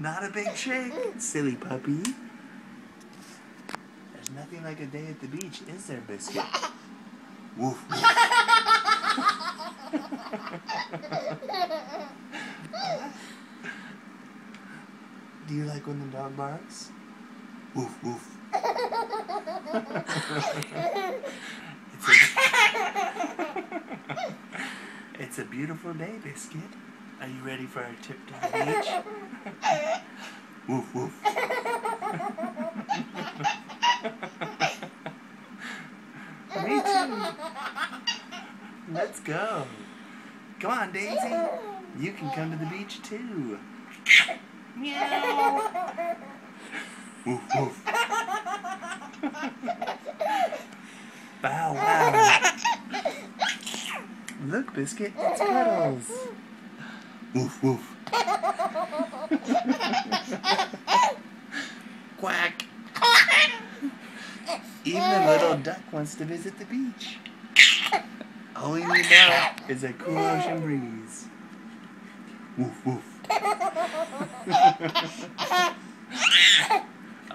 Not a big shake, silly puppy. There's nothing like a day at the beach, is there, Biscuit? Woof. Do you like when the dog barks? Woof woof. it's, a, it's a beautiful day, Biscuit. Are you ready for our trip to the beach? woof woof. Me too. Let's go. Come on, Daisy. You can come to the beach too. Meow. Woof woof. Bow wow. Look, Biscuit, it's Cuddles. Woof woof. Quack. Even the little duck wants to visit the beach. All we need now is a cool ocean breeze. Woof woof.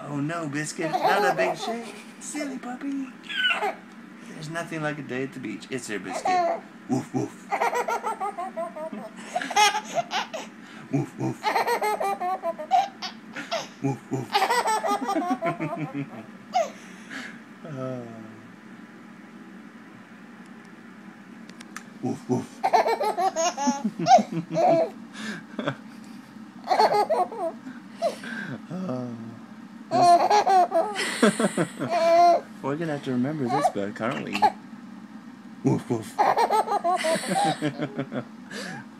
oh no, Biscuit, not a big shake. Silly puppy. There's nothing like a day at the beach. It's there, Biscuit. Woof woof. Woof woof. Woof woof. uh. Woof woof. uh. We're gonna have to remember this book, aren't we? Woof woof.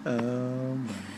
oh my.